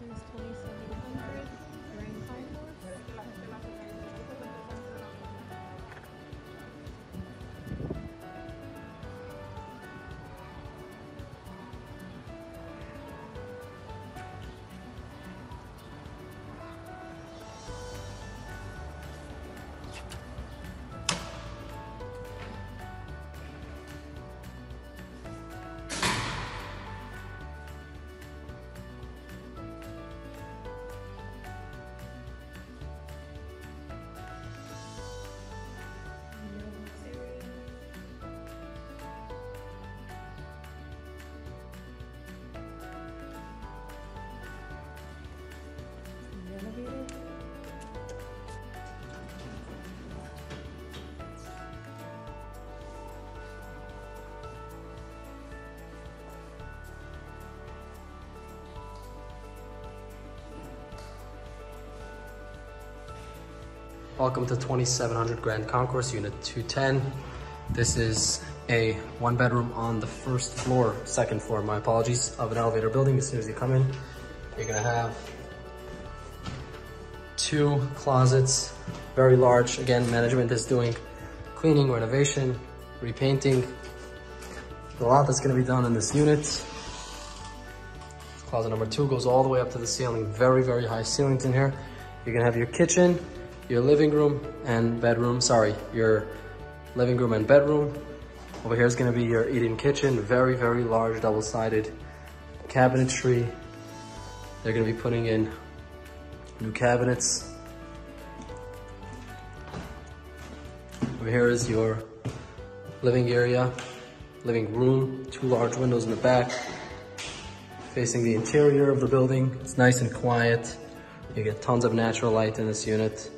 since 2700 elevator. Welcome to 2700 Grand Concourse, Unit 210. This is a one bedroom on the first floor, second floor, my apologies, of an elevator building. As soon as you come in, you're gonna have two closets, very large. Again, management is doing cleaning, renovation, repainting. A lot that's gonna be done in this unit. Closet number two goes all the way up to the ceiling. Very, very high ceilings in here. You're gonna have your kitchen, your living room and bedroom. Sorry, your living room and bedroom. Over here is gonna be your eating kitchen. Very, very large double-sided cabinetry. They're gonna be putting in new cabinets. Over here is your living area, living room, two large windows in the back facing the interior of the building. It's nice and quiet. You get tons of natural light in this unit.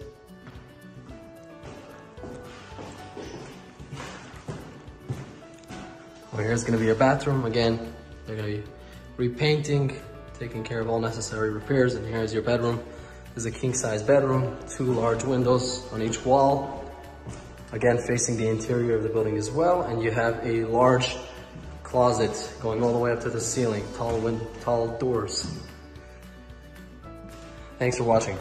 Over here is gonna be your bathroom. Again, they're gonna be repainting, taking care of all necessary repairs. And here's your bedroom. Is a king size bedroom, two large windows on each wall. Again, facing the interior of the building as well. And you have a large closet going all the way up to the ceiling, tall wind, tall doors. Thanks for watching.